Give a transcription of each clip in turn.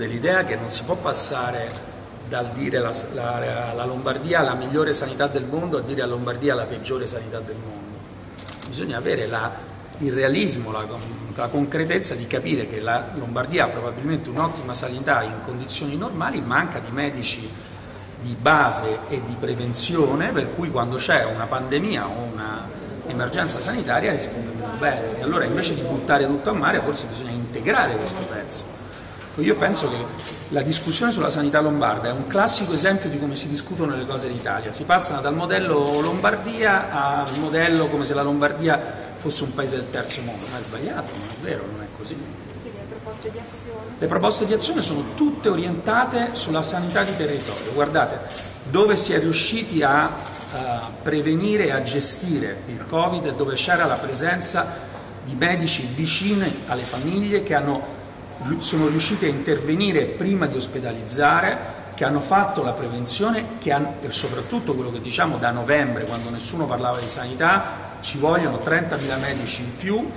dell'idea che non si può passare dal dire la, la, la Lombardia la migliore sanità del mondo a dire la Lombardia la peggiore sanità del mondo. Bisogna avere la, il realismo, la, la, concretezza di capire che la Lombardia ha probabilmente un'ottima sanità in condizioni normali, manca di medici di base e di prevenzione, per cui quando c'è una pandemia o un'emergenza sanitaria risponde molto bene. E allora invece di buttare tutto a mare forse bisogna integrare questo pezzo. Io penso che la discussione sulla sanità lombarda è un classico esempio di come si discutono le cose in Italia. Si passano dal modello Lombardia al modello come se la Lombardia fosse un paese del terzo mondo, ma è sbagliato, non è vero, non è così. Quindi le proposte di azione? Le proposte di azione sono tutte orientate sulla sanità di territorio. Guardate, dove si è riusciti a uh, prevenire e a gestire il Covid e dove c'era la presenza di medici vicini alle famiglie che hanno sono riusciti a intervenire prima di ospedalizzare, che hanno fatto la prevenzione hanno, e soprattutto quello che diciamo da novembre, quando nessuno parlava di sanità, ci vogliono 30.000 medici in più,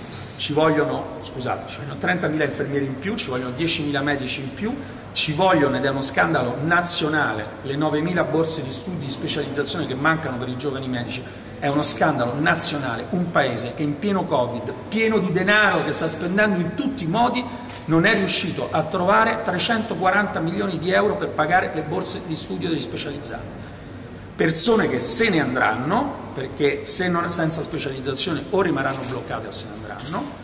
ci vogliono, scusate, ci vogliono 30.000 infermieri in più, ci vogliono 10.000 medici in più, ci vogliono, ed è uno scandalo nazionale, le 9.000 borse di studi di specializzazione che mancano per i giovani medici è uno scandalo nazionale, un paese che in pieno Covid, pieno di denaro che sta spendendo in tutti i modi, non è riuscito a trovare 340 milioni di euro per pagare le borse di studio degli specializzati. Persone che se ne andranno, perché se non, senza specializzazione o rimarranno bloccate o se ne andranno,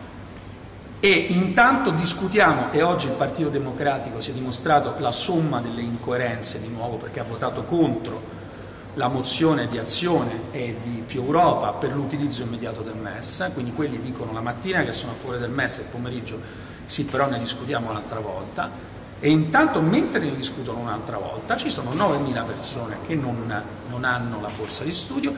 e intanto discutiamo, e oggi il Partito Democratico si è dimostrato la somma delle incoerenze di nuovo perché ha votato contro la mozione di azione e di più Europa per l'utilizzo immediato del MES, quindi quelli dicono la mattina che sono a favore del MES e il pomeriggio sì però ne discutiamo un'altra volta e intanto mentre ne discutono un'altra volta ci sono 9.000 persone che non, non hanno la borsa di studio